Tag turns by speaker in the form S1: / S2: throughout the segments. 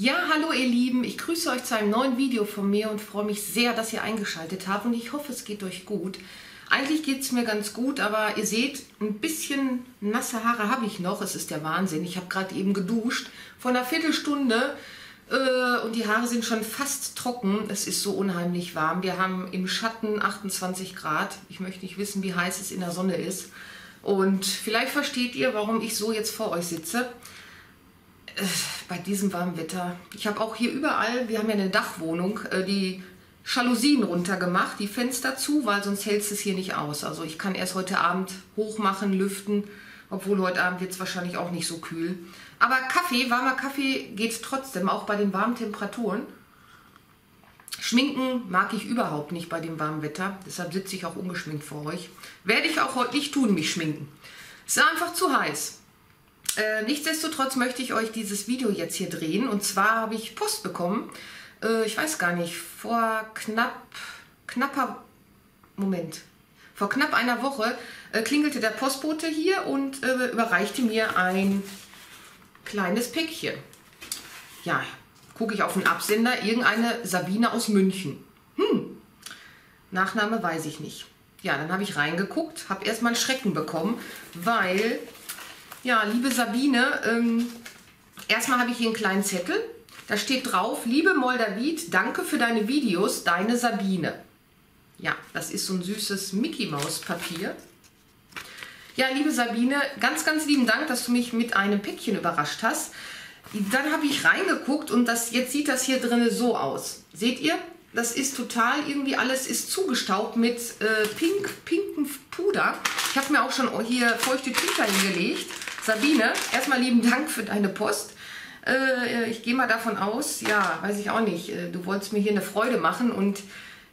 S1: Ja, hallo ihr Lieben, ich grüße euch zu einem neuen Video von mir und freue mich sehr, dass ihr eingeschaltet habt und ich hoffe, es geht euch gut. Eigentlich geht es mir ganz gut, aber ihr seht, ein bisschen nasse Haare habe ich noch. Es ist der Wahnsinn. Ich habe gerade eben geduscht vor einer Viertelstunde äh, und die Haare sind schon fast trocken. Es ist so unheimlich warm. Wir haben im Schatten 28 Grad. Ich möchte nicht wissen, wie heiß es in der Sonne ist. Und vielleicht versteht ihr, warum ich so jetzt vor euch sitze. Äh, bei diesem warmen Wetter. Ich habe auch hier überall, wir haben ja eine Dachwohnung, äh, die Jalousien runtergemacht, die Fenster zu, weil sonst hält es hier nicht aus. Also ich kann erst heute Abend hochmachen, lüften, obwohl heute Abend wird es wahrscheinlich auch nicht so kühl. Aber Kaffee, warmer Kaffee geht trotzdem, auch bei den warmen Temperaturen. Schminken mag ich überhaupt nicht bei dem warmen Wetter, deshalb sitze ich auch ungeschminkt vor euch. Werde ich auch heute nicht tun, mich schminken. Es ist einfach zu heiß. Äh, nichtsdestotrotz möchte ich euch dieses Video jetzt hier drehen. Und zwar habe ich Post bekommen äh, ich weiß gar nicht, vor knapp, knapper, Moment, vor knapp einer Woche äh, klingelte der Postbote hier und äh, überreichte mir ein kleines Päckchen. Ja, gucke ich auf den Absender, irgendeine Sabine aus München. Hm, Nachname weiß ich nicht. Ja, dann habe ich reingeguckt, habe erstmal einen Schrecken bekommen, weil, ja, liebe Sabine, ähm, erstmal habe ich hier einen kleinen Zettel da steht drauf, liebe Moldavid, danke für deine Videos, deine Sabine. Ja, das ist so ein süßes Mickey Maus Papier. Ja, liebe Sabine, ganz, ganz lieben Dank, dass du mich mit einem Päckchen überrascht hast. Dann habe ich reingeguckt und das, jetzt sieht das hier drin so aus. Seht ihr? Das ist total irgendwie alles ist zugestaubt mit äh, pink, pinken Puder. Ich habe mir auch schon hier feuchte Tücher hingelegt. Sabine, erstmal lieben Dank für deine Post. Äh, ich gehe mal davon aus, ja, weiß ich auch nicht, äh, du wolltest mir hier eine Freude machen und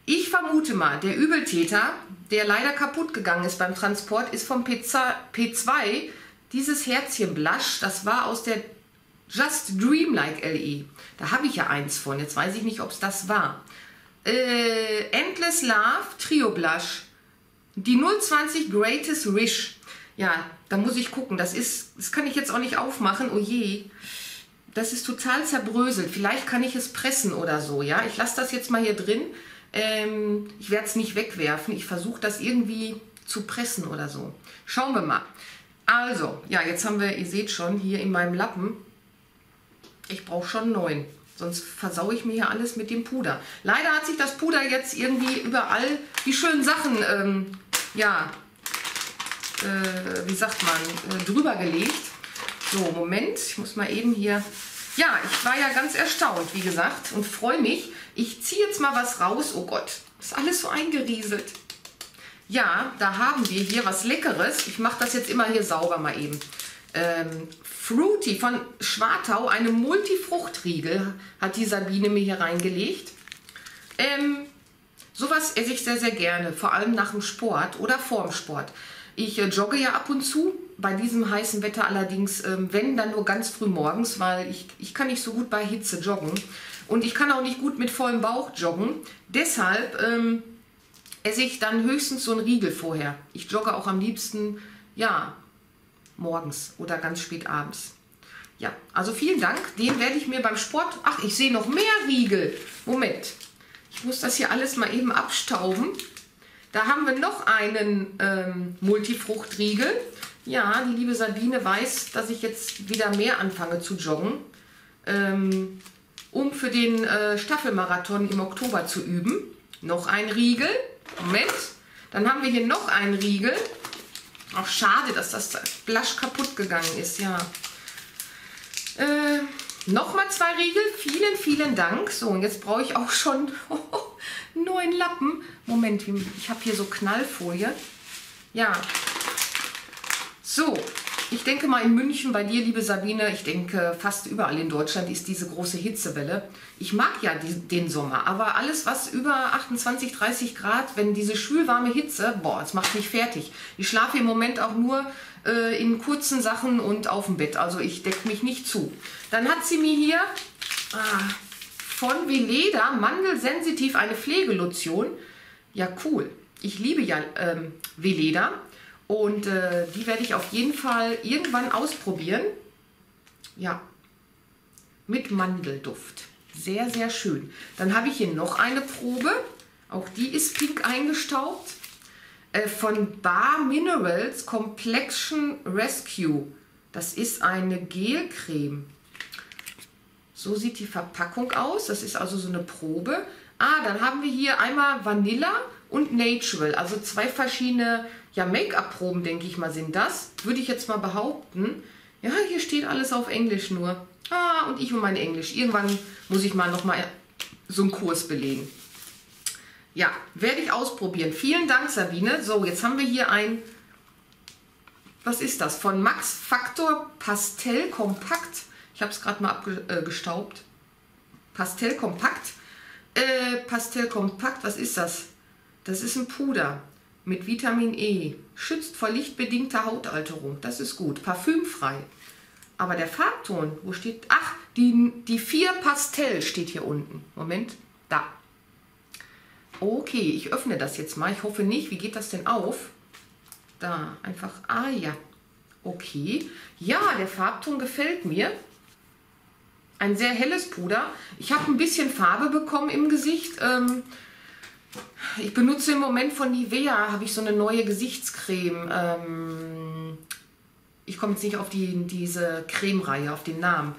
S1: ich vermute mal, der Übeltäter, der leider kaputt gegangen ist beim Transport, ist vom P2 dieses Herzchen Blush, das war aus der Just Dreamlike LE. Da habe ich ja eins von, jetzt weiß ich nicht, ob es das war. Äh, Endless Love Trio Blush. Die 020 Greatest Wish. Ja, da muss ich gucken. Das ist, das kann ich jetzt auch nicht aufmachen. Oh je das ist total zerbröselt. Vielleicht kann ich es pressen oder so, ja. Ich lasse das jetzt mal hier drin. Ähm, ich werde es nicht wegwerfen. Ich versuche das irgendwie zu pressen oder so. Schauen wir mal. Also, ja, jetzt haben wir, ihr seht schon, hier in meinem Lappen, ich brauche schon neun. Sonst versaue ich mir hier alles mit dem Puder. Leider hat sich das Puder jetzt irgendwie überall die schönen Sachen, ähm, ja, äh, wie sagt man, äh, drüber gelegt. So, Moment, ich muss mal eben hier... Ja, ich war ja ganz erstaunt, wie gesagt, und freue mich. Ich ziehe jetzt mal was raus. Oh Gott, ist alles so eingerieselt. Ja, da haben wir hier was Leckeres. Ich mache das jetzt immer hier sauber mal eben. Ähm, Fruity von Schwartau, eine Multifruchtriegel, hat die Sabine mir hier reingelegt. Ähm, sowas esse ich sehr, sehr gerne, vor allem nach dem Sport oder vorm Sport. Ich äh, jogge ja ab und zu, bei diesem heißen Wetter allerdings, ähm, wenn, dann nur ganz früh morgens, weil ich, ich kann nicht so gut bei Hitze joggen. Und ich kann auch nicht gut mit vollem Bauch joggen. Deshalb ähm, esse ich dann höchstens so einen Riegel vorher. Ich jogge auch am liebsten, ja, morgens oder ganz spät abends. Ja, also vielen Dank. Den werde ich mir beim Sport... Ach, ich sehe noch mehr Riegel. Moment. Ich muss das hier alles mal eben abstauben. Da haben wir noch einen ähm, Multifruchtriegel. Ja, die liebe Sabine weiß, dass ich jetzt wieder mehr anfange zu joggen, ähm, um für den äh, Staffelmarathon im Oktober zu üben. Noch ein Riegel. Moment. Dann haben wir hier noch einen Riegel. Auch schade, dass das Blush kaputt gegangen ist, ja. Äh, Nochmal zwei Riegel. Vielen, vielen Dank. So, und jetzt brauche ich auch schon neun Lappen. Moment, ich habe hier so Knallfolie. Ja. So, ich denke mal in München, bei dir, liebe Sabine, ich denke fast überall in Deutschland ist diese große Hitzewelle. Ich mag ja die, den Sommer, aber alles, was über 28, 30 Grad, wenn diese schwülwarme Hitze, boah, das macht mich fertig. Ich schlafe im Moment auch nur äh, in kurzen Sachen und auf dem Bett, also ich decke mich nicht zu. Dann hat sie mir hier ah, von Veleda Mandelsensitiv eine Pflegelotion. Ja, cool. Ich liebe ja ähm, Veleda. Und äh, die werde ich auf jeden Fall irgendwann ausprobieren. Ja. mit Mandelduft. Sehr, sehr schön. Dann habe ich hier noch eine Probe. Auch die ist pink eingestaubt. Äh, von Bar Minerals Complexion Rescue. Das ist eine Gelcreme. So sieht die Verpackung aus. Das ist also so eine Probe. Ah, dann haben wir hier einmal Vanilla und Natural. Also zwei verschiedene ja, Make-up-Proben, denke ich mal, sind das. Würde ich jetzt mal behaupten. Ja, hier steht alles auf Englisch nur. Ah, und ich und mein Englisch. Irgendwann muss ich mal nochmal so einen Kurs belegen. Ja, werde ich ausprobieren. Vielen Dank, Sabine. So, jetzt haben wir hier ein, was ist das? Von Max Factor Pastell Kompakt. Ich habe es gerade mal abgestaubt. Äh, Pastell Kompakt. Äh, Pastell Kompakt, was ist das? Das ist ein Puder mit Vitamin E. Schützt vor lichtbedingter Hautalterung. Das ist gut. Parfümfrei. Aber der Farbton, wo steht? Ach, die, die 4 Pastell steht hier unten. Moment, da. Okay, ich öffne das jetzt mal. Ich hoffe nicht. Wie geht das denn auf? Da, einfach. Ah ja. Okay. Ja, der Farbton gefällt mir. Ein sehr helles Puder. Ich habe ein bisschen Farbe bekommen im Gesicht. Ähm, ich benutze im Moment von Nivea, habe ich so eine neue Gesichtscreme. Ähm, ich komme jetzt nicht auf die, diese Cremereihe, auf den Namen.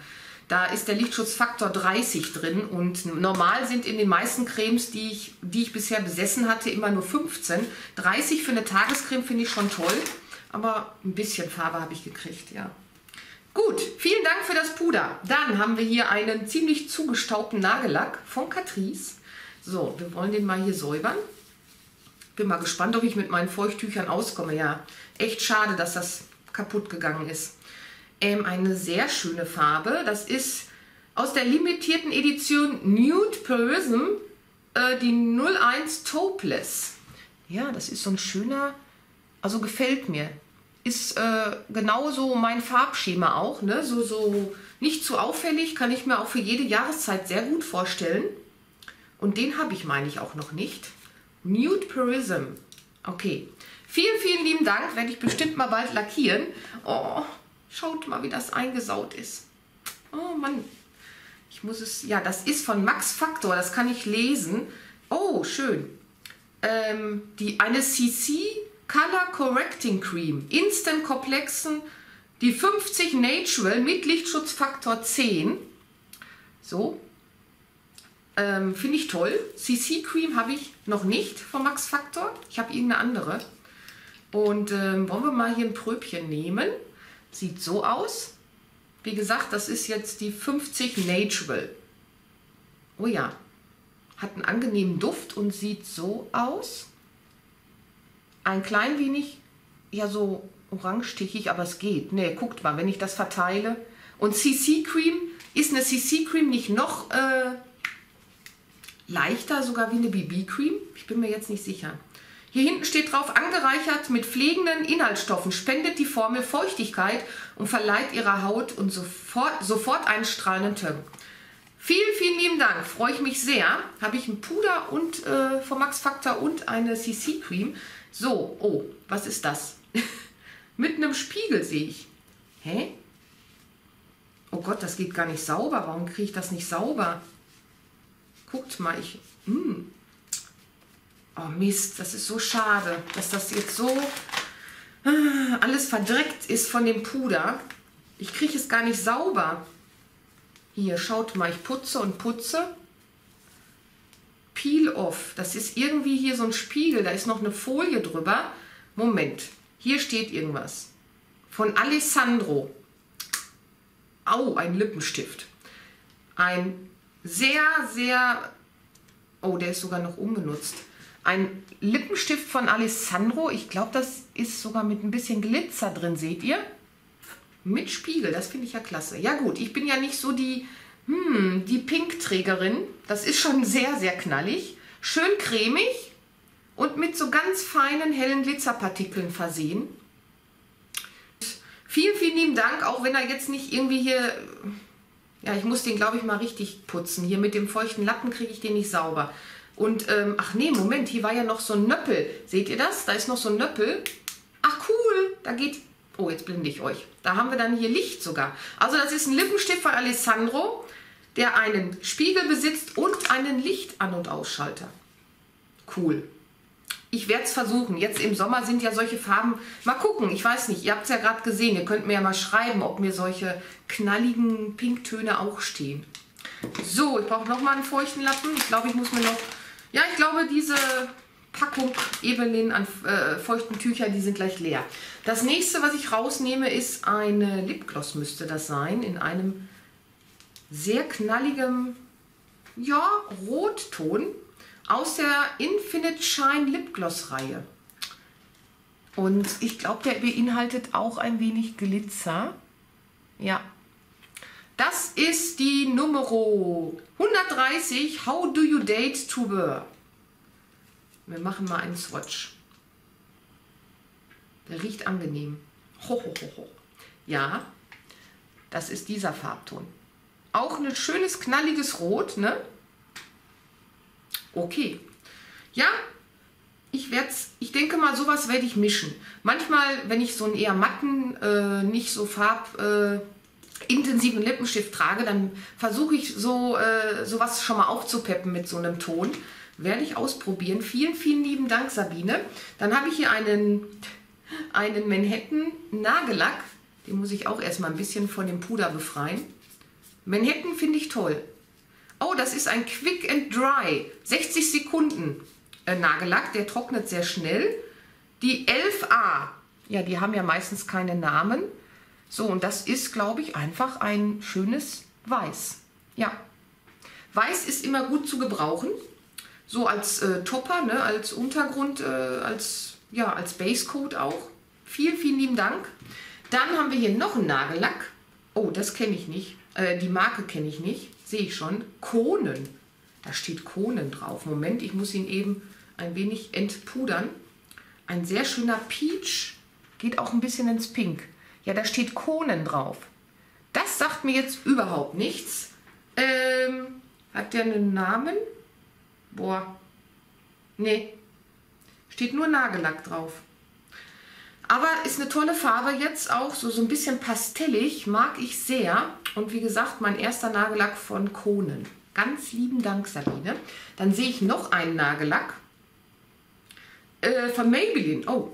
S1: Da ist der Lichtschutzfaktor 30 drin und normal sind in den meisten Cremes, die ich, die ich bisher besessen hatte, immer nur 15. 30 für eine Tagescreme finde ich schon toll, aber ein bisschen Farbe habe ich gekriegt, ja. Gut, vielen Dank für das Puder. Dann haben wir hier einen ziemlich zugestaubten Nagellack von Catrice. So, wir wollen den mal hier säubern. Bin mal gespannt, ob ich mit meinen Feuchttüchern auskomme. Ja, echt schade, dass das kaputt gegangen ist. Ähm, eine sehr schöne Farbe. Das ist aus der limitierten Edition Nude Prism äh, die 01 Topeless. Ja, das ist so ein schöner, also gefällt mir ist äh, genauso mein Farbschema auch. Ne? So, so nicht zu auffällig, kann ich mir auch für jede Jahreszeit sehr gut vorstellen. Und den habe ich, meine ich, auch noch nicht. Nude Prism. Okay. Vielen, vielen lieben Dank. Werde ich bestimmt mal bald lackieren. Oh, schaut mal, wie das eingesaut ist. Oh Mann. Ich muss es... Ja, das ist von Max Factor. Das kann ich lesen. Oh, schön. Ähm, die, eine CC Color Correcting Cream, Instant Komplexen, die 50 Natural mit Lichtschutzfaktor 10. So, ähm, finde ich toll. CC Cream habe ich noch nicht von Max Factor. Ich habe irgendeine andere. Und ähm, wollen wir mal hier ein Pröbchen nehmen. Sieht so aus. Wie gesagt, das ist jetzt die 50 Natural. Oh ja, hat einen angenehmen Duft und sieht so aus ein klein wenig, ja so orangestichig, aber es geht. Ne, guckt mal, wenn ich das verteile. Und CC Cream, ist eine CC Cream nicht noch äh, leichter sogar wie eine BB Cream? Ich bin mir jetzt nicht sicher. Hier hinten steht drauf, angereichert mit pflegenden Inhaltsstoffen, spendet die Formel Feuchtigkeit und verleiht ihrer Haut und sofort, sofort einen strahlenden Tönen. Vielen, vielen lieben Dank, freue ich mich sehr. Habe ich ein Puder und äh, vom Max Factor und eine CC Cream. So, oh, was ist das? Mit einem Spiegel sehe ich. Hä? Oh Gott, das geht gar nicht sauber. Warum kriege ich das nicht sauber? Guckt mal, ich... Hm. Oh Mist, das ist so schade, dass das jetzt so ah, alles verdreckt ist von dem Puder. Ich kriege es gar nicht sauber. Hier, schaut mal, ich putze und putze. Peel-Off. Das ist irgendwie hier so ein Spiegel. Da ist noch eine Folie drüber. Moment, hier steht irgendwas. Von Alessandro. Au, ein Lippenstift. Ein sehr, sehr... Oh, der ist sogar noch unbenutzt. Ein Lippenstift von Alessandro. Ich glaube, das ist sogar mit ein bisschen Glitzer drin, seht ihr? Mit Spiegel, das finde ich ja klasse. Ja gut, ich bin ja nicht so die hm, die Pink-Trägerin, das ist schon sehr, sehr knallig. Schön cremig und mit so ganz feinen, hellen Glitzerpartikeln versehen. Vielen, vielen lieben Dank, auch wenn er jetzt nicht irgendwie hier... Ja, ich muss den, glaube ich, mal richtig putzen. Hier mit dem feuchten Lappen kriege ich den nicht sauber. Und, ähm, ach nee, Moment, hier war ja noch so ein Nöppel. Seht ihr das? Da ist noch so ein Nöppel. Ach cool, da geht Oh, jetzt blende ich euch. Da haben wir dann hier Licht sogar. Also das ist ein Lippenstift von Alessandro, der einen Spiegel besitzt und einen Lichtan- und Ausschalter. Cool. Ich werde es versuchen. Jetzt im Sommer sind ja solche Farben. Mal gucken, ich weiß nicht. Ihr habt es ja gerade gesehen. Ihr könnt mir ja mal schreiben, ob mir solche knalligen Pinktöne auch stehen. So, ich brauche nochmal einen feuchten Lappen. Ich glaube, ich muss mir noch... Ja, ich glaube, diese Packung Evelyn an äh, feuchten Tüchern, die sind gleich leer. Das nächste, was ich rausnehme, ist eine Lipgloss, müsste das sein, in einem sehr knalligen, ja, Rotton aus der Infinite Shine Lipgloss Reihe. Und ich glaube, der beinhaltet auch ein wenig Glitzer. Ja. Das ist die Nummer 130, How do you date to wear? Wir machen mal einen Swatch. Der riecht angenehm. Ho, ho, ho, ho. Ja, das ist dieser Farbton. Auch ein schönes knalliges Rot, ne? Okay. Ja, ich werde ich denke mal, sowas werde ich mischen. Manchmal, wenn ich so einen eher matten, äh, nicht so farbintensiven äh, Lippenstift trage, dann versuche ich so äh, sowas schon mal aufzupeppen mit so einem Ton. Werde ich ausprobieren. Vielen, vielen lieben Dank, Sabine. Dann habe ich hier einen, einen Manhattan Nagellack. Den muss ich auch erstmal ein bisschen von dem Puder befreien. Manhattan finde ich toll. Oh, das ist ein Quick and Dry. 60 Sekunden äh, Nagellack. Der trocknet sehr schnell. Die 11a. Ja, die haben ja meistens keine Namen. So, und das ist, glaube ich, einfach ein schönes Weiß. Ja. Weiß ist immer gut zu gebrauchen so als äh, Topper, ne, als Untergrund, äh, als, ja, als Basecoat auch. Vielen, vielen lieben Dank. Dann haben wir hier noch einen Nagellack. Oh, das kenne ich nicht. Äh, die Marke kenne ich nicht. Sehe ich schon. Konen. Da steht Konen drauf. Moment, ich muss ihn eben ein wenig entpudern. Ein sehr schöner Peach. Geht auch ein bisschen ins Pink. Ja, da steht Konen drauf. Das sagt mir jetzt überhaupt nichts. Ähm, hat der einen Namen? Boah. Nee. Steht nur Nagellack drauf. Aber ist eine tolle Farbe jetzt auch, so, so ein bisschen pastellig, mag ich sehr. Und wie gesagt, mein erster Nagellack von Konen. Ganz lieben Dank, Sabine. Dann sehe ich noch einen Nagellack äh, von Maybelline. Oh,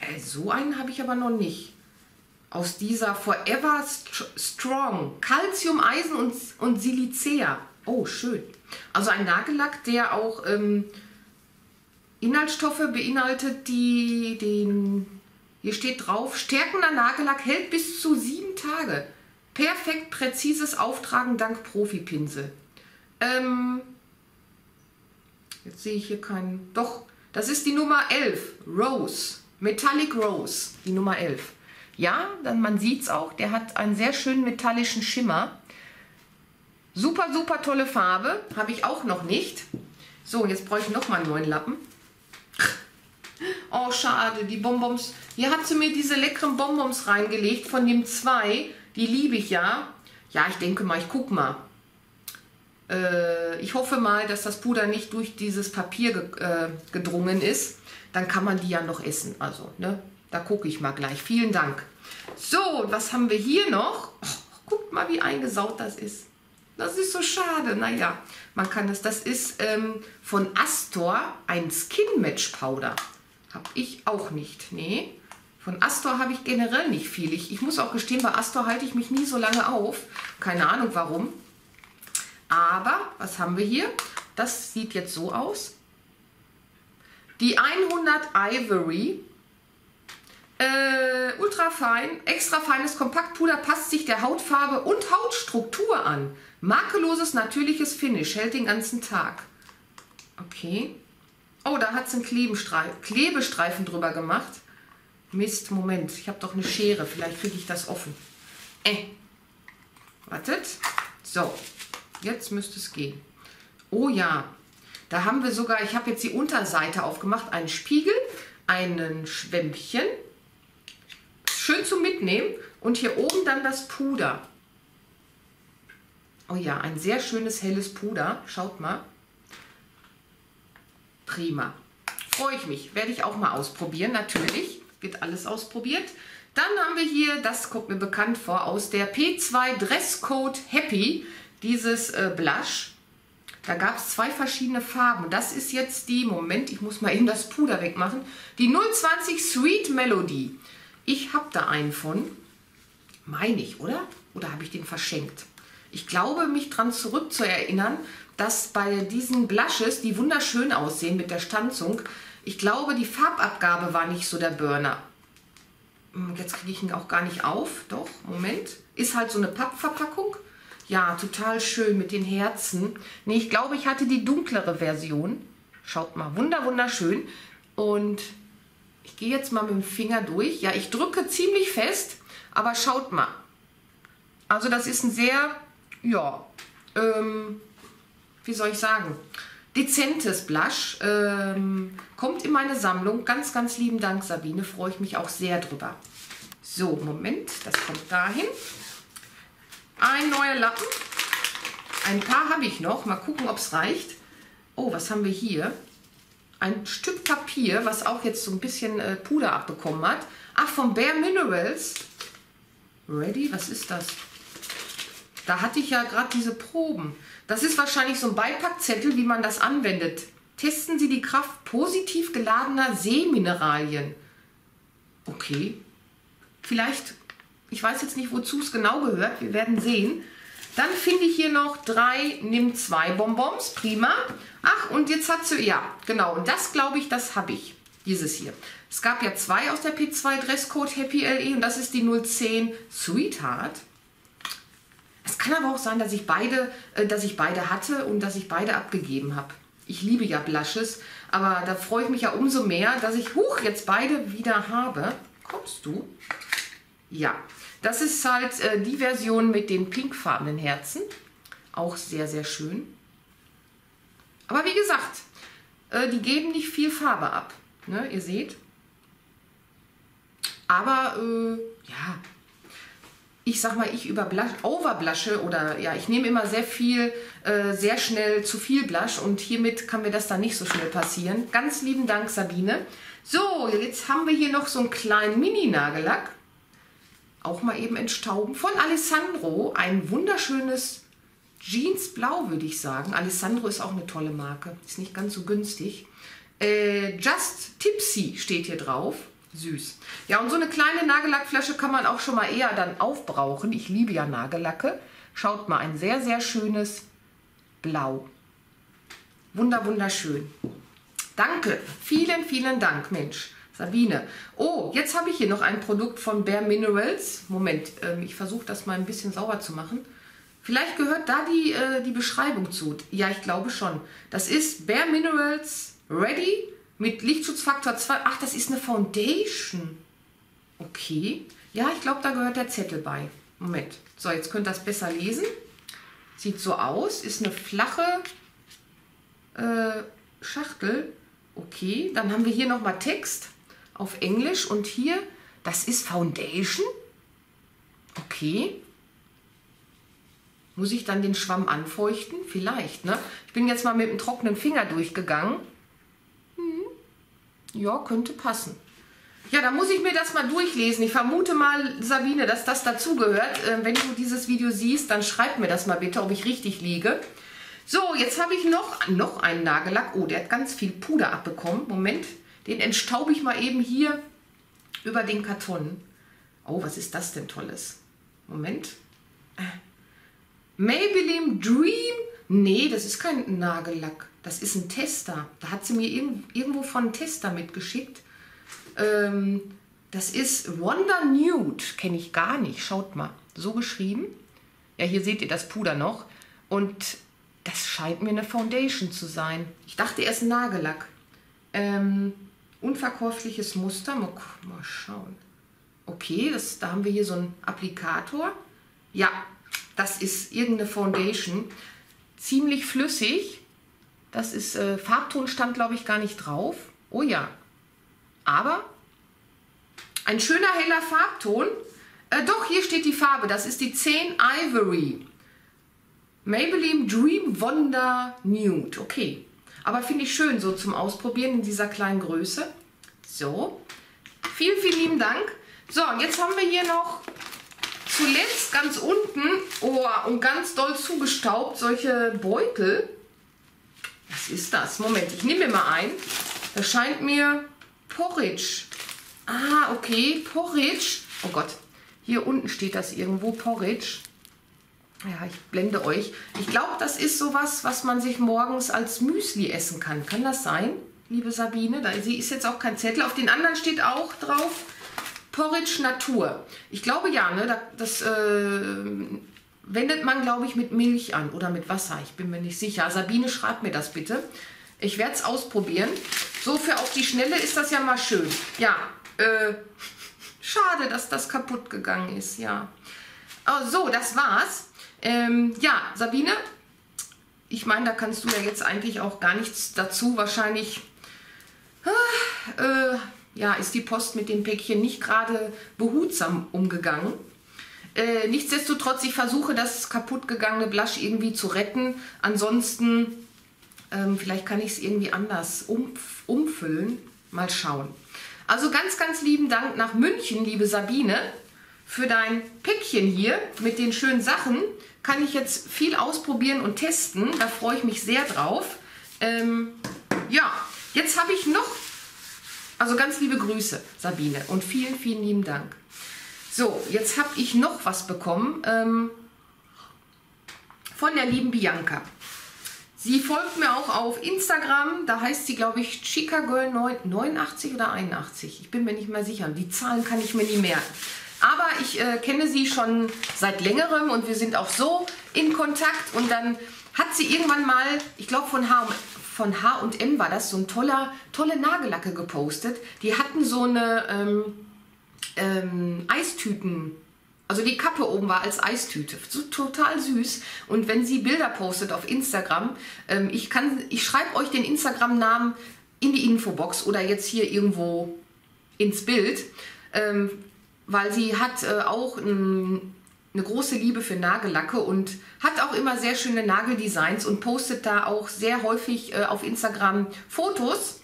S1: äh, so einen habe ich aber noch nicht. Aus dieser Forever Strong. Calcium, Eisen und, und Silicea. Oh, schön. Also ein Nagellack, der auch ähm, Inhaltsstoffe beinhaltet, die den, hier steht drauf, stärkender Nagellack hält bis zu sieben Tage. Perfekt präzises Auftragen dank Profipinsel. Ähm, jetzt sehe ich hier keinen, doch, das ist die Nummer 11, Rose, Metallic Rose, die Nummer 11. Ja, dann man sieht es auch, der hat einen sehr schönen metallischen Schimmer. Super, super tolle Farbe. Habe ich auch noch nicht. So, jetzt brauche ich noch mal einen neuen Lappen. Oh, schade, die Bonbons. Hier hat sie mir diese leckeren Bonbons reingelegt von dem 2. Die liebe ich ja. Ja, ich denke mal, ich gucke mal. Äh, ich hoffe mal, dass das Puder nicht durch dieses Papier ge äh, gedrungen ist. Dann kann man die ja noch essen. Also, ne? Da gucke ich mal gleich. Vielen Dank. So, was haben wir hier noch? Oh, guckt mal, wie eingesaut das ist. Das ist so schade. Naja, man kann es. Das ist ähm, von Astor ein Skin Match Powder. Habe ich auch nicht. Nee. Von Astor habe ich generell nicht viel. Ich, ich muss auch gestehen, bei Astor halte ich mich nie so lange auf. Keine Ahnung warum. Aber, was haben wir hier? Das sieht jetzt so aus. Die 100 Ivory äh, ultra fein, extra feines Kompaktpuder passt sich der Hautfarbe und Hautstruktur an. Makelloses, natürliches Finish, hält den ganzen Tag. Okay. Oh, da hat es einen Klebestreifen drüber gemacht. Mist, Moment, ich habe doch eine Schere, vielleicht kriege ich das offen. Äh. Wartet. So, jetzt müsste es gehen. Oh ja, da haben wir sogar, ich habe jetzt die Unterseite aufgemacht, einen Spiegel, einen Schwämmchen, Schön zum Mitnehmen. Und hier oben dann das Puder. Oh ja, ein sehr schönes helles Puder. Schaut mal. Prima. Freue ich mich. Werde ich auch mal ausprobieren, natürlich. Wird alles ausprobiert. Dann haben wir hier, das kommt mir bekannt vor, aus der P2 Dresscode Happy, dieses äh, Blush. Da gab es zwei verschiedene Farben. Das ist jetzt die, Moment, ich muss mal eben das Puder wegmachen, die 020 Sweet Melody. Ich habe da einen von, meine ich, oder? Oder habe ich den verschenkt? Ich glaube, mich daran zurückzuerinnern, dass bei diesen Blushes, die wunderschön aussehen mit der Stanzung, ich glaube, die Farbabgabe war nicht so der Burner. Hm, jetzt kriege ich ihn auch gar nicht auf. Doch, Moment. Ist halt so eine Pappverpackung. Ja, total schön mit den Herzen. Nee, ich glaube, ich hatte die dunklere Version. Schaut mal, wunder, wunderschön. Und ich gehe jetzt mal mit dem Finger durch. Ja, ich drücke ziemlich fest, aber schaut mal. Also das ist ein sehr, ja, ähm, wie soll ich sagen, dezentes Blush. Ähm, kommt in meine Sammlung. Ganz, ganz lieben Dank, Sabine. Freue ich mich auch sehr drüber. So, Moment, das kommt dahin. Ein neuer Lappen. Ein paar habe ich noch. Mal gucken, ob es reicht. Oh, was haben wir hier? Ein Stück Papier, was auch jetzt so ein bisschen äh, Puder abbekommen hat. Ach, von Bare Minerals. Ready? Was ist das? Da hatte ich ja gerade diese Proben. Das ist wahrscheinlich so ein Beipackzettel, wie man das anwendet. Testen Sie die Kraft positiv geladener Seemineralien. Okay. Vielleicht, ich weiß jetzt nicht, wozu es genau gehört. Wir werden sehen. Dann finde ich hier noch drei Nimm zwei Bonbons. Prima. Ach, und jetzt hat sie, ja, genau. Und das glaube ich, das habe ich. Dieses hier. Es gab ja zwei aus der P2 Dresscode Happy LE und das ist die 010 Sweetheart. Es kann aber auch sein, dass ich beide, äh, dass ich beide hatte und dass ich beide abgegeben habe. Ich liebe ja Blushes, aber da freue ich mich ja umso mehr, dass ich, huch, jetzt beide wieder habe. Kommst du? Ja, das ist halt äh, die Version mit den pinkfarbenen Herzen. Auch sehr, sehr schön. Aber wie gesagt, äh, die geben nicht viel Farbe ab. Ne, ihr seht. Aber äh, ja, ich sag mal, ich über overblusche oder ja, ich nehme immer sehr viel, äh, sehr schnell zu viel Blush und hiermit kann mir das dann nicht so schnell passieren. Ganz lieben Dank, Sabine. So, jetzt haben wir hier noch so einen kleinen Mini-Nagellack. Auch mal eben entstauben. Von Alessandro. Ein wunderschönes Jeansblau, würde ich sagen. Alessandro ist auch eine tolle Marke. Ist nicht ganz so günstig. Äh, Just Tipsy steht hier drauf. Süß. Ja, und so eine kleine Nagellackflasche kann man auch schon mal eher dann aufbrauchen. Ich liebe ja Nagellacke. Schaut mal, ein sehr, sehr schönes Blau. Wunder, wunderschön. Danke, vielen, vielen Dank, Mensch. Sabine. Oh, jetzt habe ich hier noch ein Produkt von Bare Minerals. Moment, ähm, ich versuche das mal ein bisschen sauber zu machen. Vielleicht gehört da die, äh, die Beschreibung zu. Ja, ich glaube schon. Das ist Bare Minerals Ready mit Lichtschutzfaktor 2. Ach, das ist eine Foundation. Okay. Ja, ich glaube, da gehört der Zettel bei. Moment. So, jetzt könnt ihr das besser lesen. Sieht so aus. Ist eine flache äh, Schachtel. Okay. Dann haben wir hier nochmal Text auf Englisch. Und hier, das ist Foundation. Okay. Muss ich dann den Schwamm anfeuchten? Vielleicht, ne? Ich bin jetzt mal mit dem trockenen Finger durchgegangen. Ja, könnte passen. Ja, da muss ich mir das mal durchlesen. Ich vermute mal, Sabine, dass das dazugehört. Äh, wenn du dieses Video siehst, dann schreib mir das mal bitte, ob ich richtig liege. So, jetzt habe ich noch, noch einen Nagellack. Oh, der hat ganz viel Puder abbekommen. Moment, den entstaube ich mal eben hier über den Karton. Oh, was ist das denn Tolles? Moment. Maybelline Dream. Nee, das ist kein Nagellack. Das ist ein Tester. Da hat sie mir irgendwo von Tester mitgeschickt. Ähm, das ist Wonder Nude. Kenne ich gar nicht. Schaut mal. So geschrieben. Ja, hier seht ihr das Puder noch. Und das scheint mir eine Foundation zu sein. Ich dachte erst Nagellack. Ähm, unverkäufliches Muster. Mal, mal schauen. Okay, das, da haben wir hier so einen Applikator. Ja, das ist irgendeine Foundation. Ziemlich flüssig. Das ist, äh, Farbton stand glaube ich gar nicht drauf. Oh ja. Aber ein schöner heller Farbton. Äh, doch, hier steht die Farbe. Das ist die 10 Ivory. Maybelline Dream Wonder Nude. Okay. Aber finde ich schön so zum Ausprobieren in dieser kleinen Größe. So. Vielen, vielen lieben Dank. So, und jetzt haben wir hier noch zuletzt ganz unten oh, und ganz doll zugestaubt solche Beutel. Was ist das? Moment, ich nehme mir mal ein. Das scheint mir Porridge. Ah, okay, Porridge. Oh Gott, hier unten steht das irgendwo, Porridge. Ja, ich blende euch. Ich glaube, das ist sowas, was man sich morgens als Müsli essen kann. Kann das sein, liebe Sabine? Da sie ist jetzt auch kein Zettel. Auf den anderen steht auch drauf Porridge Natur. Ich glaube ja, ne? Das äh, wendet man, glaube ich, mit Milch an oder mit Wasser. Ich bin mir nicht sicher. Sabine, schreibt mir das bitte. Ich werde es ausprobieren. So für auf die Schnelle ist das ja mal schön. Ja, äh, schade, dass das kaputt gegangen ist. Ja. Oh, so, das war's. Ähm, ja, Sabine, ich meine, da kannst du ja jetzt eigentlich auch gar nichts dazu. Wahrscheinlich äh, ja, ist die Post mit dem Päckchen nicht gerade behutsam umgegangen. Äh, nichtsdestotrotz, ich versuche das kaputtgegangene Blasch irgendwie zu retten. Ansonsten, ähm, vielleicht kann ich es irgendwie anders umf umfüllen. Mal schauen. Also ganz, ganz lieben Dank nach München, liebe Sabine, für dein Päckchen hier mit den schönen Sachen kann ich jetzt viel ausprobieren und testen. Da freue ich mich sehr drauf. Ähm, ja, jetzt habe ich noch, also ganz liebe Grüße, Sabine, und vielen, vielen lieben Dank. So, jetzt habe ich noch was bekommen ähm, von der lieben Bianca. Sie folgt mir auch auf Instagram, da heißt sie, glaube ich, Chica 89 oder 81. Ich bin mir nicht mehr sicher. Die Zahlen kann ich mir nie merken. Aber ich äh, kenne sie schon seit längerem und wir sind auch so in Kontakt. Und dann hat sie irgendwann mal, ich glaube von H von H&M war das, so ein toller, tolle Nagellacke gepostet. Die hatten so eine ähm, ähm, Eistüten, also die Kappe oben war als Eistüte, so total süß. Und wenn sie Bilder postet auf Instagram, ähm, ich ich schreibe euch den Instagram-Namen in die Infobox oder jetzt hier irgendwo ins Bild. Ähm, weil sie hat äh, auch ein, eine große Liebe für Nagellacke und hat auch immer sehr schöne Nageldesigns und postet da auch sehr häufig äh, auf Instagram Fotos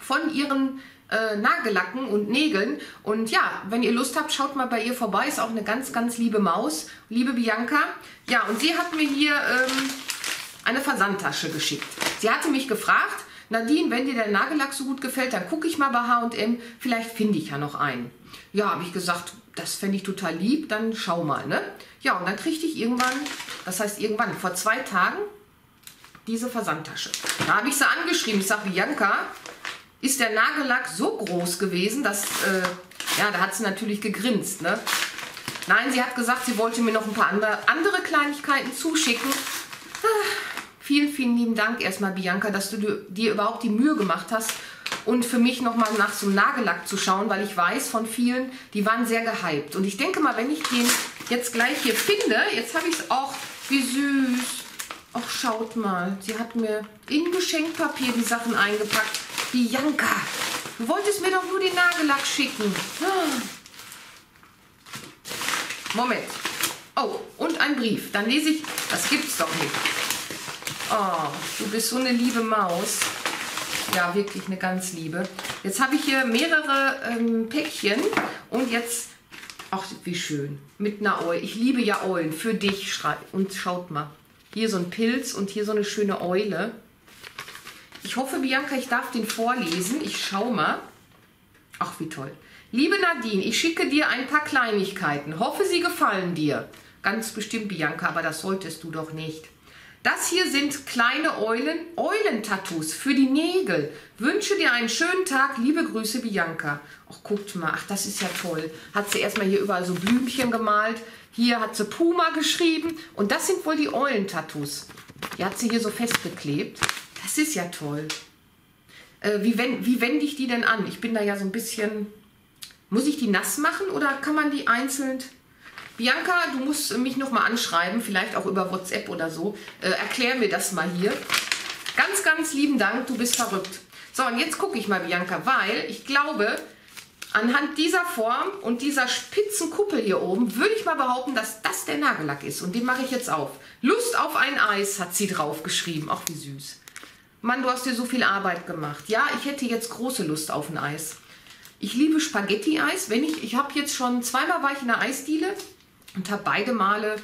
S1: von ihren äh, Nagellacken und Nägeln. Und ja, wenn ihr Lust habt, schaut mal bei ihr vorbei. Ist auch eine ganz, ganz liebe Maus. Liebe Bianca. Ja, und sie hat mir hier ähm, eine Versandtasche geschickt. Sie hatte mich gefragt, Nadine, wenn dir der Nagellack so gut gefällt, dann gucke ich mal bei H&M, vielleicht finde ich ja noch einen. Ja, habe ich gesagt, das fände ich total lieb, dann schau mal, ne? Ja, und dann kriegte ich irgendwann, das heißt irgendwann, vor zwei Tagen, diese Versandtasche. Da habe ich sie angeschrieben, ich sage, Bianca, ist der Nagellack so groß gewesen, dass, äh, ja, da hat sie natürlich gegrinst, ne? Nein, sie hat gesagt, sie wollte mir noch ein paar andere, andere Kleinigkeiten zuschicken. Ah, Vielen, vielen lieben Dank erstmal, Bianca, dass du dir überhaupt die Mühe gemacht hast und für mich nochmal nach so einem Nagellack zu schauen, weil ich weiß von vielen, die waren sehr gehypt. Und ich denke mal, wenn ich den jetzt gleich hier finde, jetzt habe ich es auch, wie süß. Ach, schaut mal, sie hat mir in Geschenkpapier die Sachen eingepackt. Bianca, du wolltest mir doch nur den Nagellack schicken. Moment. Oh, und ein Brief. Dann lese ich, das gibt's doch nicht. Oh, du bist so eine liebe Maus. Ja, wirklich eine ganz liebe. Jetzt habe ich hier mehrere ähm, Päckchen und jetzt, ach wie schön, mit einer Eule. Ich liebe ja Eulen, für dich. Und schaut mal, hier so ein Pilz und hier so eine schöne Eule. Ich hoffe, Bianca, ich darf den vorlesen. Ich schau mal. Ach, wie toll. Liebe Nadine, ich schicke dir ein paar Kleinigkeiten. Hoffe, sie gefallen dir. Ganz bestimmt, Bianca, aber das solltest du doch nicht. Das hier sind kleine Eulen, Eulentattoos für die Nägel. Wünsche dir einen schönen Tag. Liebe Grüße, Bianca. Ach, guckt mal. Ach, das ist ja toll. Hat sie erstmal hier überall so Blümchen gemalt. Hier hat sie Puma geschrieben. Und das sind wohl die Eulentattoos. Die hat sie hier so festgeklebt. Das ist ja toll. Äh, wie, wie wende ich die denn an? Ich bin da ja so ein bisschen... Muss ich die nass machen oder kann man die einzeln... Bianca, du musst mich nochmal anschreiben, vielleicht auch über WhatsApp oder so. Äh, erklär mir das mal hier. Ganz, ganz lieben Dank, du bist verrückt. So, und jetzt gucke ich mal, Bianca, weil ich glaube, anhand dieser Form und dieser spitzen Kuppel hier oben würde ich mal behaupten, dass das der Nagellack ist. Und den mache ich jetzt auf. Lust auf ein Eis, hat sie drauf geschrieben. Ach, wie süß. Mann, du hast dir so viel Arbeit gemacht. Ja, ich hätte jetzt große Lust auf ein Eis. Ich liebe Spaghetti-Eis. Wenn ich, ich habe jetzt schon zweimal war ich in der Eisdiele und habe beide Male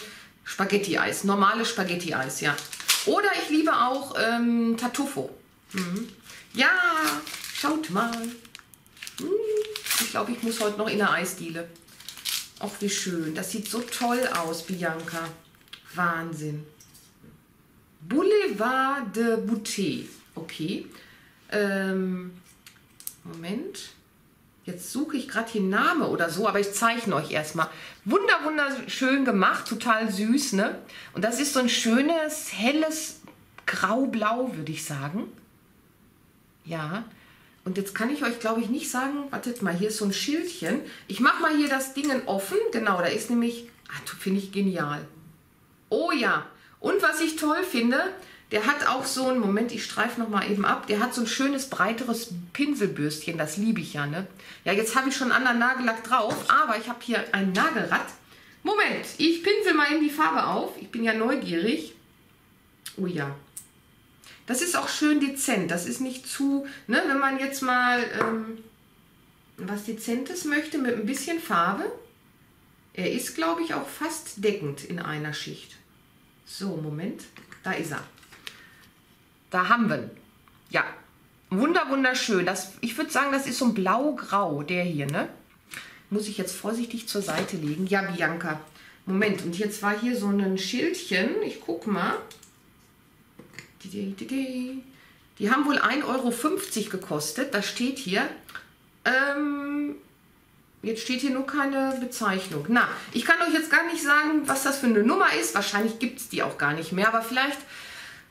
S1: Spaghetti-Eis, normale Spaghetti-Eis, ja. Oder ich liebe auch ähm, Tartufo. Mhm. Ja, schaut mal. Hm, ich glaube, ich muss heute noch in der Eisdiele. Ach, wie schön. Das sieht so toll aus, Bianca. Wahnsinn. Boulevard de Boutet. Okay. Ähm, Moment. Jetzt suche ich gerade den Namen oder so, aber ich zeichne euch erstmal. Wunder, wunderschön gemacht, total süß, ne? Und das ist so ein schönes, helles Grau-Blau, würde ich sagen. Ja. Und jetzt kann ich euch, glaube ich, nicht sagen, wartet mal, hier ist so ein Schildchen. Ich mache mal hier das Ding offen. Genau, da ist nämlich, ah, finde ich genial. Oh ja. Und was ich toll finde, der hat auch so ein, Moment, ich streife nochmal eben ab, der hat so ein schönes, breiteres Pinselbürstchen, das liebe ich ja, ne? Ja, jetzt habe ich schon anderen Nagellack drauf, aber ich habe hier ein Nagelrad. Moment, ich pinsel mal eben die Farbe auf, ich bin ja neugierig. Oh ja. Das ist auch schön dezent, das ist nicht zu, ne, wenn man jetzt mal ähm, was Dezentes möchte mit ein bisschen Farbe. Er ist, glaube ich, auch fast deckend in einer Schicht. So, Moment, da ist er. Da haben wir ihn. Ja, wunder wunderschön. Das, ich würde sagen, das ist so ein blau-grau, der hier, ne? Muss ich jetzt vorsichtig zur Seite legen. Ja, Bianca. Moment, und jetzt war hier so ein Schildchen. Ich guck mal. Die haben wohl 1,50 Euro gekostet. Das steht hier. Ähm, jetzt steht hier nur keine Bezeichnung. Na, ich kann euch jetzt gar nicht sagen, was das für eine Nummer ist. Wahrscheinlich gibt es die auch gar nicht mehr. Aber vielleicht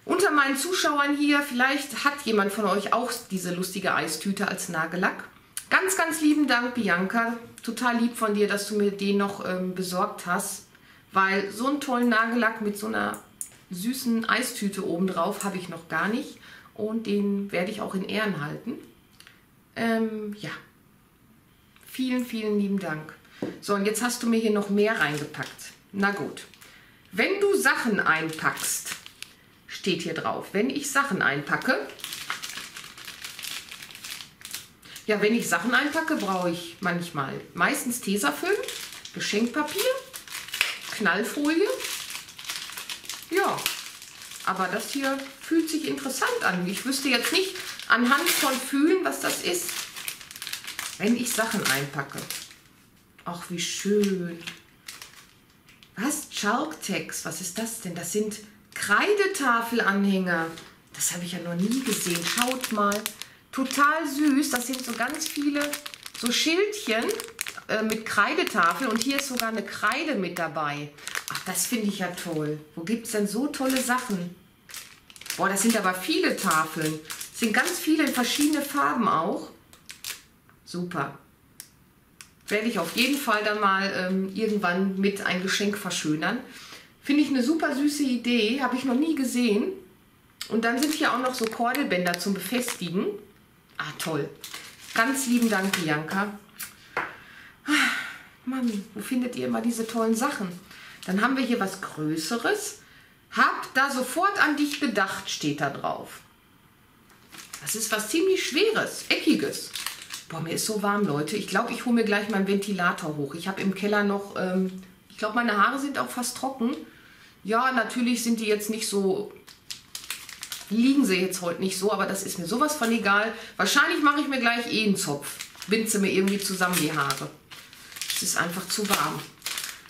S1: unter meinen Zuschauern hier, vielleicht hat jemand von euch auch diese lustige Eistüte als Nagellack. Ganz, ganz lieben Dank, Bianca. Total lieb von dir, dass du mir den noch ähm, besorgt hast. Weil so einen tollen Nagellack mit so einer süßen Eistüte obendrauf habe ich noch gar nicht. Und den werde ich auch in Ehren halten. Ähm, ja. Vielen, vielen lieben Dank. So, und jetzt hast du mir hier noch mehr reingepackt. Na gut. Wenn du Sachen einpackst, steht hier drauf. Wenn ich Sachen einpacke, ja, wenn ich Sachen einpacke, brauche ich manchmal meistens Tesafilm, Geschenkpapier, Knallfolie. Ja, aber das hier fühlt sich interessant an. Ich wüsste jetzt nicht anhand von Fühlen, was das ist, wenn ich Sachen einpacke. Ach, wie schön. Was? Chalktex, was ist das denn? Das sind Kreidetafelanhänger. Das habe ich ja noch nie gesehen. Schaut mal. Total süß. Das sind so ganz viele so Schildchen äh, mit Kreidetafel. Und hier ist sogar eine Kreide mit dabei. Ach, das finde ich ja toll. Wo gibt es denn so tolle Sachen? Boah, das sind aber viele Tafeln. Das sind ganz viele in verschiedene Farben auch. Super. Werde ich auf jeden Fall dann mal ähm, irgendwann mit ein Geschenk verschönern. Finde ich eine super süße Idee, habe ich noch nie gesehen. Und dann sind hier auch noch so Kordelbänder zum Befestigen. Ah, toll. Ganz lieben Dank, Bianca. Ah, Mann, wo findet ihr immer diese tollen Sachen? Dann haben wir hier was Größeres. Hab da sofort an dich gedacht, steht da drauf. Das ist was ziemlich Schweres, Eckiges. Boah, mir ist so warm, Leute. Ich glaube, ich hole mir gleich meinen Ventilator hoch. Ich habe im Keller noch, ähm, glaube, meine Haare sind auch fast trocken. Ja, natürlich sind die jetzt nicht so, liegen sie jetzt heute nicht so, aber das ist mir sowas von egal. Wahrscheinlich mache ich mir gleich eh einen Zopf. Binze mir irgendwie zusammen die Haare. Es ist einfach zu warm.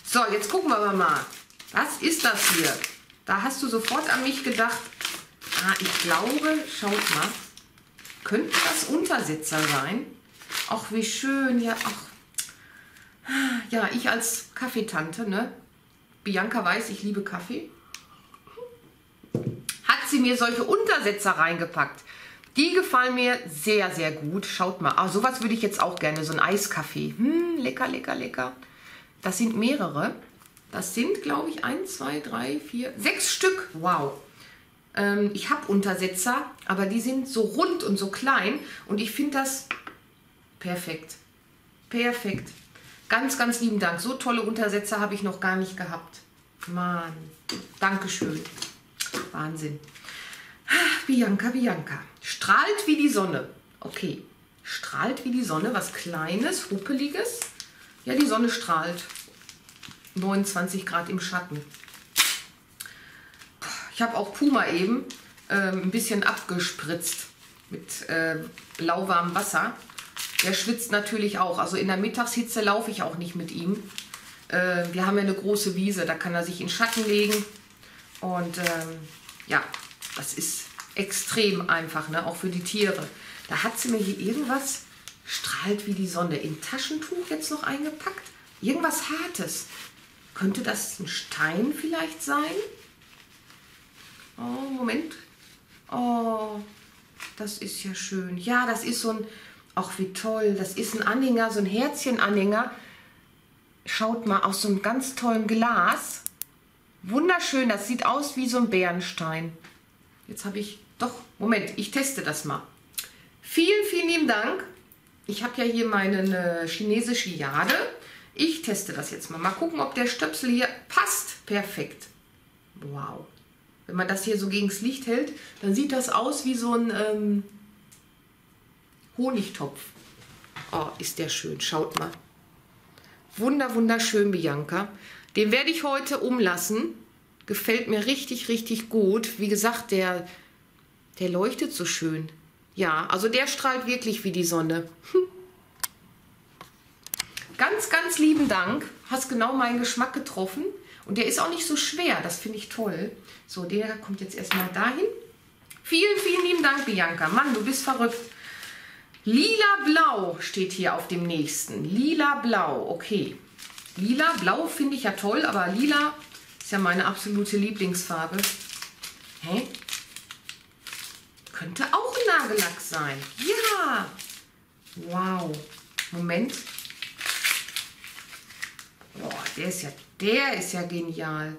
S1: So, jetzt gucken wir mal. Was ist das hier? Da hast du sofort an mich gedacht. Ah, ich glaube, schaut mal. Könnten das Untersetzer sein? Ach, wie schön. Ja, ach. Ja, ich als Kaffeetante, ne? Bianca weiß, ich liebe Kaffee, hat sie mir solche Untersetzer reingepackt. Die gefallen mir sehr, sehr gut. Schaut mal, ah, sowas würde ich jetzt auch gerne, so ein Eiskaffee. Hm, lecker, lecker, lecker. Das sind mehrere. Das sind, glaube ich, 1, 2, 3, 4, 6 Stück. Wow. Ähm, ich habe Untersetzer, aber die sind so rund und so klein. Und ich finde das perfekt. Perfekt. Ganz, ganz lieben Dank. So tolle Untersetzer habe ich noch gar nicht gehabt. Mann, Dankeschön. Wahnsinn. Bianca, Bianca. Strahlt wie die Sonne. Okay. Strahlt wie die Sonne, was Kleines, Huppeliges. Ja, die Sonne strahlt. 29 Grad im Schatten. Ich habe auch Puma eben äh, ein bisschen abgespritzt mit äh, lauwarmem Wasser. Der schwitzt natürlich auch. Also in der Mittagshitze laufe ich auch nicht mit ihm. Äh, wir haben ja eine große Wiese, da kann er sich in Schatten legen. Und ähm, ja, das ist extrem einfach, ne? auch für die Tiere. Da hat sie mir hier irgendwas, strahlt wie die Sonne, in Taschentuch jetzt noch eingepackt. Irgendwas Hartes. Könnte das ein Stein vielleicht sein? Oh, Moment. Oh, das ist ja schön. Ja, das ist so ein, ach wie toll, das ist ein Anhänger, so ein Herzchen-Anhänger. Schaut mal, aus so einem ganz tollen Glas. Wunderschön, das sieht aus wie so ein Bernstein. Jetzt habe ich, doch, Moment, ich teste das mal. Vielen, vielen lieben Dank. Ich habe ja hier meine äh, chinesische Jade. Ich teste das jetzt mal. Mal gucken, ob der Stöpsel hier passt. Perfekt. Wow. Wenn man das hier so gegen das Licht hält, dann sieht das aus wie so ein ähm, Honigtopf. Oh, ist der schön. Schaut mal. Wunder, wunderschön, Bianca. Den werde ich heute umlassen. Gefällt mir richtig, richtig gut. Wie gesagt, der, der leuchtet so schön. Ja, also der strahlt wirklich wie die Sonne. Hm. Ganz, ganz lieben Dank. Hast genau meinen Geschmack getroffen. Und der ist auch nicht so schwer. Das finde ich toll. So, der kommt jetzt erstmal dahin. Vielen, vielen lieben Dank, Bianca. Mann, du bist verrückt. Lila-Blau steht hier auf dem nächsten. Lila-Blau, okay. Lila-Blau finde ich ja toll, aber lila ist ja meine absolute Lieblingsfarbe. Hä? Könnte auch ein Nagellack sein. Ja. Wow. Moment. Boah, der ist ja, der ist ja genial.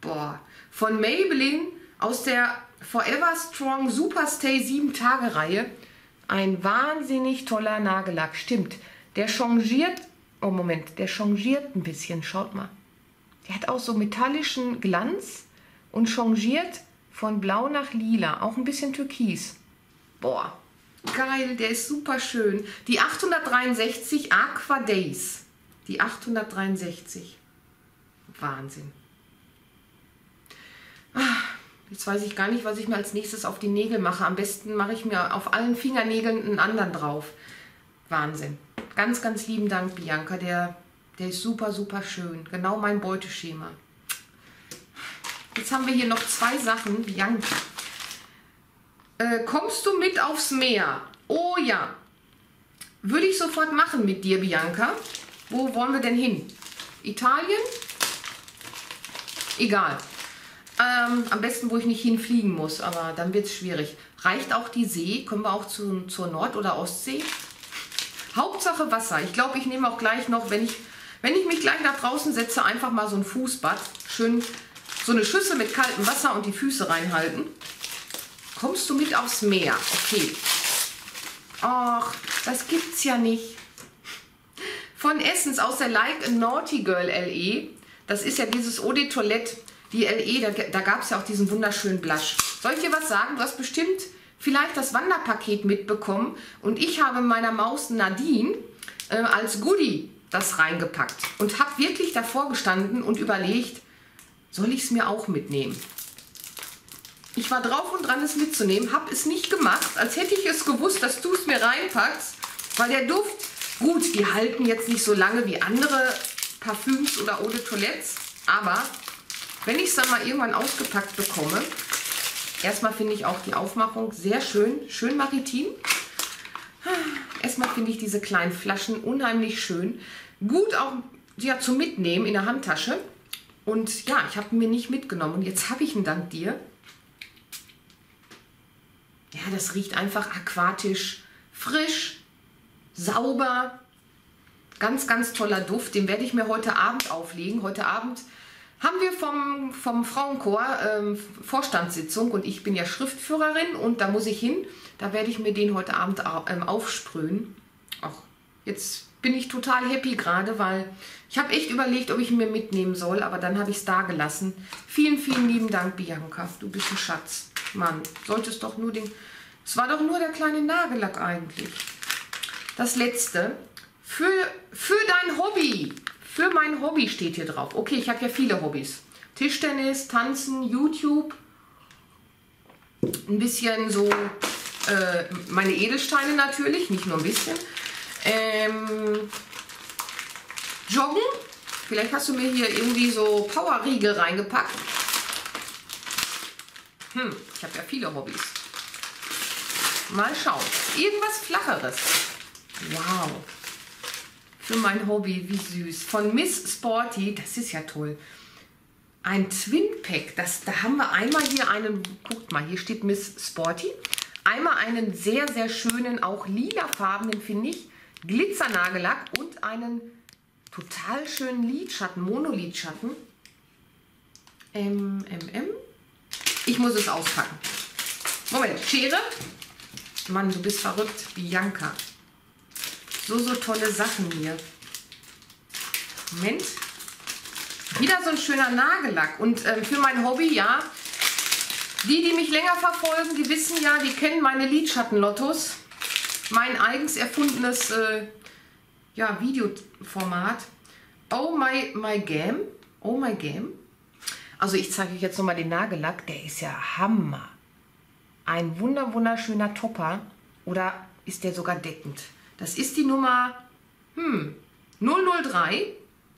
S1: Boah. Von Maybelline aus der Forever Strong Superstay 7 Tage Reihe. Ein wahnsinnig toller Nagellack. Stimmt. Der changiert. Oh Moment, der changiert ein bisschen. Schaut mal. Der hat auch so metallischen Glanz und changiert von blau nach lila. Auch ein bisschen türkis. Boah. Geil, der ist super schön. Die 863 Aqua Days. Die 863. Wahnsinn. Ah, jetzt weiß ich gar nicht, was ich mir als nächstes auf die Nägel mache. Am besten mache ich mir auf allen Fingernägeln einen anderen drauf. Wahnsinn. Ganz, ganz lieben Dank, Bianca. Der, der ist super, super schön. Genau mein Beuteschema. Jetzt haben wir hier noch zwei Sachen. Bianca. Äh, kommst du mit aufs Meer? Oh ja. Würde ich sofort machen mit dir, Bianca. Wo wollen wir denn hin? Italien? Egal. Ähm, am besten, wo ich nicht hinfliegen muss, aber dann wird es schwierig. Reicht auch die See? Können wir auch zu, zur Nord- oder Ostsee? Hauptsache Wasser. Ich glaube, ich nehme auch gleich noch, wenn ich, wenn ich mich gleich nach draußen setze, einfach mal so ein Fußbad. Schön so eine Schüssel mit kaltem Wasser und die Füße reinhalten. Kommst du mit aufs Meer? Okay. Ach, das gibt's ja nicht von Essence aus der Like a Naughty Girl LE. Das ist ja dieses Eau de Toilette, die LE, da, da gab es ja auch diesen wunderschönen Blush. Soll ich dir was sagen? Du hast bestimmt vielleicht das Wanderpaket mitbekommen und ich habe meiner Maus Nadine äh, als Goodie das reingepackt und habe wirklich davor gestanden und überlegt, soll ich es mir auch mitnehmen? Ich war drauf und dran, es mitzunehmen, habe es nicht gemacht, als hätte ich es gewusst, dass du es mir reinpackst, weil der Duft Gut, die halten jetzt nicht so lange wie andere Parfüms oder Eau de Toilettes, aber wenn ich es dann mal irgendwann ausgepackt bekomme, erstmal finde ich auch die Aufmachung sehr schön, schön maritim. Erstmal finde ich diese kleinen Flaschen unheimlich schön. Gut auch ja, zum Mitnehmen in der Handtasche. Und ja, ich habe mir nicht mitgenommen. Und jetzt habe ich ihn dank dir. Ja, das riecht einfach aquatisch, frisch, sauber. Ganz, ganz toller Duft. Den werde ich mir heute Abend auflegen. Heute Abend haben wir vom, vom Frauenchor ähm, Vorstandssitzung und ich bin ja Schriftführerin und da muss ich hin. Da werde ich mir den heute Abend ähm, aufsprühen. Ach, jetzt bin ich total happy gerade, weil ich habe echt überlegt, ob ich ihn mir mitnehmen soll, aber dann habe ich es da gelassen. Vielen, vielen lieben Dank, Bianca. Du bist ein Schatz. Mann, solltest doch nur den... Es war doch nur der kleine Nagellack eigentlich. das letzte. Für, für dein Hobby. Für mein Hobby steht hier drauf. Okay, ich habe ja viele Hobbys. Tischtennis, Tanzen, YouTube. Ein bisschen so äh, meine Edelsteine natürlich, nicht nur ein bisschen. Ähm, Joggen. Vielleicht hast du mir hier irgendwie so Powerriegel reingepackt. Hm, ich habe ja viele Hobbys. Mal schauen. Irgendwas Flacheres. Wow. Für mein Hobby, wie süß. Von Miss Sporty, das ist ja toll. Ein Twin Pack. Das, da haben wir einmal hier einen, guckt mal, hier steht Miss Sporty. Einmal einen sehr, sehr schönen, auch lilafarbenen, finde ich, Glitzernagellack und einen total schönen Lidschatten, Monolidschatten. MMM. Ich muss es auspacken. Moment, Schere. Mann, du bist verrückt, Bianca. So, so tolle Sachen hier. Moment. Wieder so ein schöner Nagellack. Und ähm, für mein Hobby, ja, die, die mich länger verfolgen, die wissen ja, die kennen meine Lidschattenlottos. Mein eigens erfundenes äh, ja, Videoformat. Oh my, my game. Oh my game. Also ich zeige euch jetzt nochmal den Nagellack. Der ist ja Hammer. Ein wunder, wunderschöner Topper. Oder ist der sogar deckend? Das ist die Nummer hm, 003.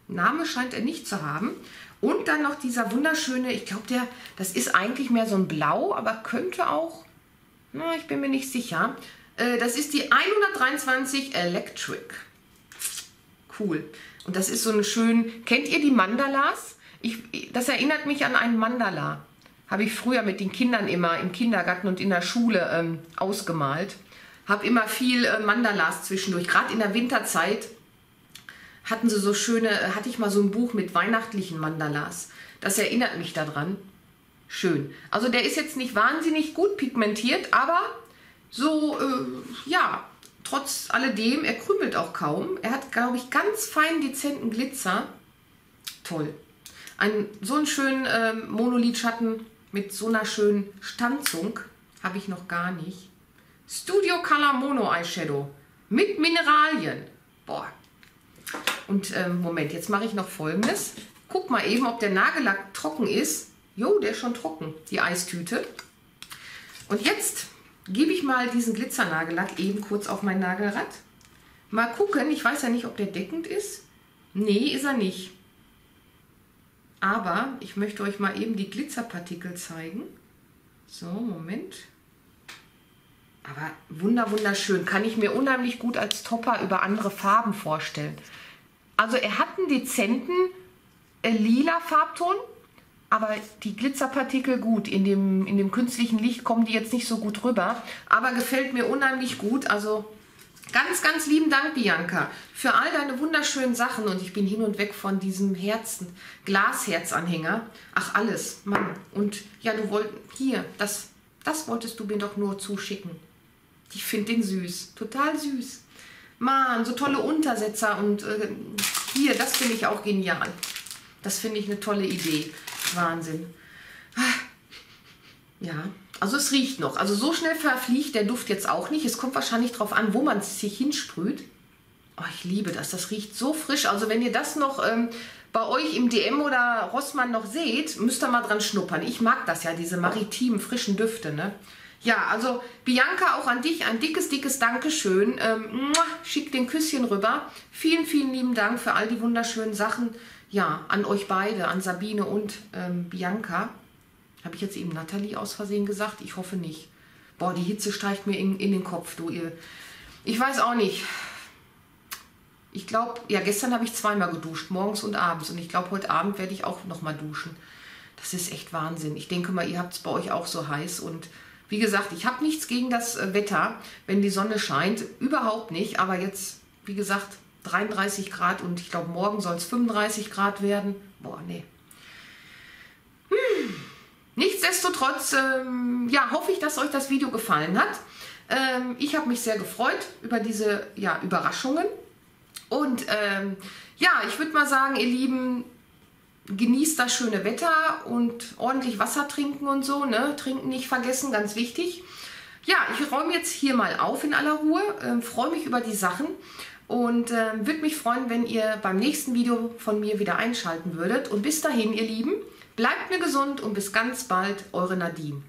S1: Name scheint er nicht zu haben. Und dann noch dieser wunderschöne, ich glaube, der, das ist eigentlich mehr so ein Blau, aber könnte auch, na, ich bin mir nicht sicher. Äh, das ist die 123 Electric. Cool. Und das ist so ein schön, kennt ihr die Mandalas? Ich, das erinnert mich an einen Mandala. Habe ich früher mit den Kindern immer im Kindergarten und in der Schule ähm, ausgemalt. Habe immer viel äh, Mandalas zwischendurch. Gerade in der Winterzeit hatten sie so schöne, äh, hatte ich mal so ein Buch mit weihnachtlichen Mandalas. Das erinnert mich daran. Schön. Also der ist jetzt nicht wahnsinnig gut pigmentiert, aber so, äh, ja, trotz alledem, er krümelt auch kaum. Er hat, glaube ich, ganz feinen, dezenten Glitzer. Toll. Ein, so einen schönen ähm, Monolidschatten mit so einer schönen Stanzung habe ich noch gar nicht. Studio Color Mono Eyeshadow mit Mineralien. Boah. Und ähm, Moment, jetzt mache ich noch folgendes. Guck mal eben, ob der Nagellack trocken ist. Jo, der ist schon trocken, die Eistüte. Und jetzt gebe ich mal diesen Glitzernagellack eben kurz auf mein Nagelrad. Mal gucken, ich weiß ja nicht, ob der deckend ist. Nee, ist er nicht. Aber ich möchte euch mal eben die Glitzerpartikel zeigen. So, Moment. Aber wunder, wunderschön. Kann ich mir unheimlich gut als Topper über andere Farben vorstellen. Also er hat einen dezenten äh, lila Farbton, aber die Glitzerpartikel gut. In dem, in dem künstlichen Licht kommen die jetzt nicht so gut rüber. Aber gefällt mir unheimlich gut. Also Ganz, ganz lieben Dank, Bianca, für all deine wunderschönen Sachen. Und ich bin hin und weg von diesem Herzen, Glasherzanhänger. Ach, alles, Mann. Und ja, du wolltest, hier, das, das wolltest du mir doch nur zuschicken. Ich finde den süß, total süß. Mann, so tolle Untersetzer und äh, hier, das finde ich auch genial. Das finde ich eine tolle Idee. Wahnsinn. Ah. Ja, also es riecht noch. Also so schnell verfliegt der Duft jetzt auch nicht. Es kommt wahrscheinlich darauf an, wo man es sich hinsprüht. Oh, ich liebe das. Das riecht so frisch. Also wenn ihr das noch ähm, bei euch im DM oder Rossmann noch seht, müsst ihr mal dran schnuppern. Ich mag das ja, diese maritimen, frischen Düfte. Ne? Ja, also Bianca, auch an dich ein dickes, dickes Dankeschön. Ähm, schick den Küsschen rüber. Vielen, vielen lieben Dank für all die wunderschönen Sachen. Ja, an euch beide, an Sabine und ähm, Bianca. Habe ich jetzt eben Nathalie aus Versehen gesagt? Ich hoffe nicht. Boah, die Hitze streicht mir in, in den Kopf, du ihr. Ich weiß auch nicht. Ich glaube, ja, gestern habe ich zweimal geduscht, morgens und abends. Und ich glaube, heute Abend werde ich auch nochmal duschen. Das ist echt Wahnsinn. Ich denke mal, ihr habt es bei euch auch so heiß. Und wie gesagt, ich habe nichts gegen das äh, Wetter, wenn die Sonne scheint. Überhaupt nicht. Aber jetzt, wie gesagt, 33 Grad und ich glaube, morgen soll es 35 Grad werden. Boah, nee. Hm. Nichtsdestotrotz ähm, ja, hoffe ich, dass euch das Video gefallen hat. Ähm, ich habe mich sehr gefreut über diese ja, Überraschungen. Und ähm, ja, ich würde mal sagen, ihr Lieben, genießt das schöne Wetter und ordentlich Wasser trinken und so. Ne? Trinken nicht vergessen, ganz wichtig. Ja, ich räume jetzt hier mal auf in aller Ruhe, äh, freue mich über die Sachen und äh, würde mich freuen, wenn ihr beim nächsten Video von mir wieder einschalten würdet. Und bis dahin, ihr Lieben, bleibt mir gesund und bis ganz bald, eure Nadine.